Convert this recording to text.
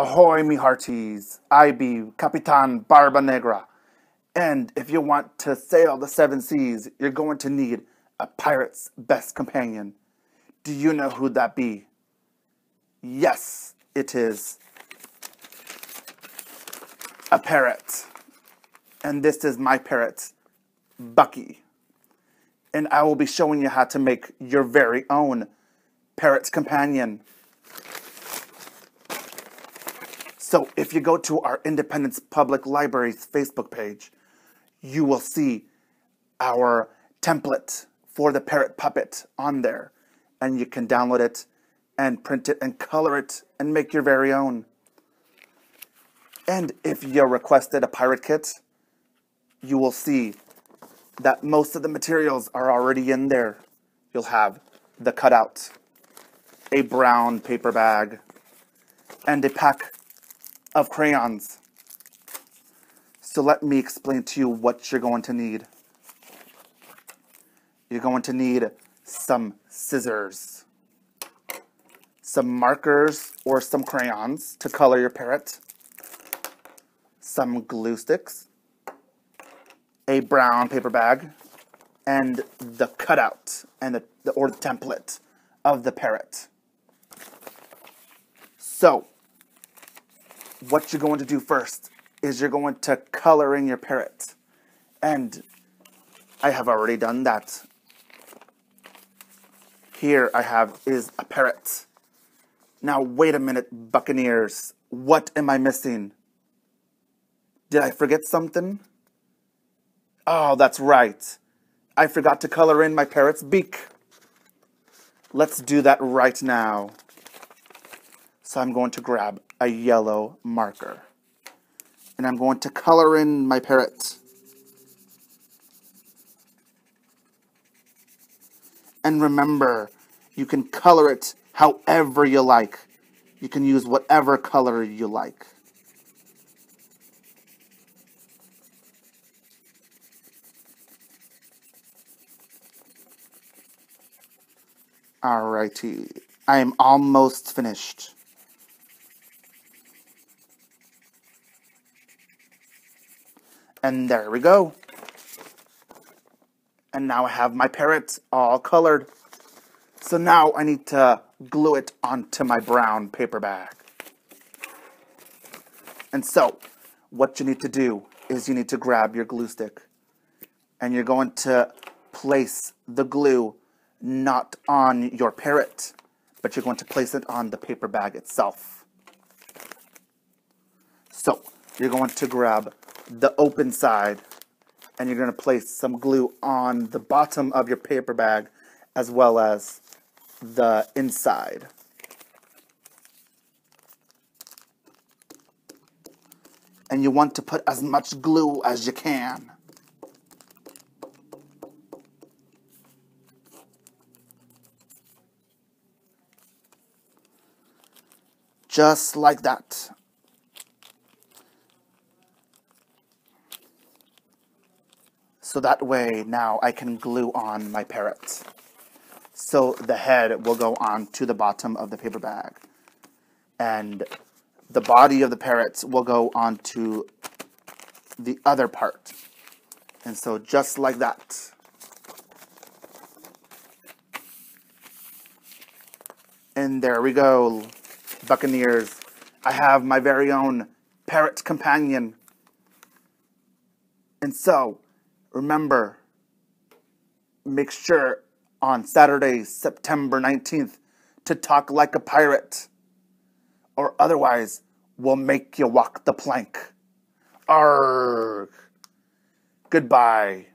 Ahoy, mi hearties! I be Capitan Barba Negra. And if you want to sail the seven seas, you're going to need a pirate's best companion. Do you know who that be? Yes, it is a parrot. And this is my parrot, Bucky. And I will be showing you how to make your very own parrot's companion. So if you go to our Independence Public Library's Facebook page, you will see our template for the parrot puppet on there. And you can download it and print it and color it and make your very own. And if you requested a pirate kit, you will see that most of the materials are already in there. You'll have the cutout, a brown paper bag, and a pack of crayons. So let me explain to you what you're going to need. You're going to need some scissors, some markers or some crayons to color your parrot, some glue sticks, a brown paper bag, and the cutout and the, the or the template of the parrot. So, what you're going to do first is you're going to color in your parrot. And I have already done that. Here I have is a parrot. Now wait a minute, Buccaneers. What am I missing? Did I forget something? Oh, that's right. I forgot to color in my parrot's beak. Let's do that right now. So I'm going to grab a yellow marker. And I'm going to color in my parrot. And remember, you can color it however you like. You can use whatever color you like. Alrighty, I am almost finished. And there we go. And now I have my parrot all colored. So now I need to glue it onto my brown paper bag. And so, what you need to do is you need to grab your glue stick and you're going to place the glue not on your parrot, but you're going to place it on the paper bag itself. So, you're going to grab the open side and you're going to place some glue on the bottom of your paper bag as well as the inside. And you want to put as much glue as you can. Just like that. So that way now I can glue on my parrot. So the head will go on to the bottom of the paper bag. And the body of the parrot will go on to the other part. And so just like that. And there we go, Buccaneers. I have my very own parrot companion. And so, remember, make sure on Saturday, September 19th, to talk like a pirate, or otherwise we'll make you walk the plank. Arrgh. Goodbye.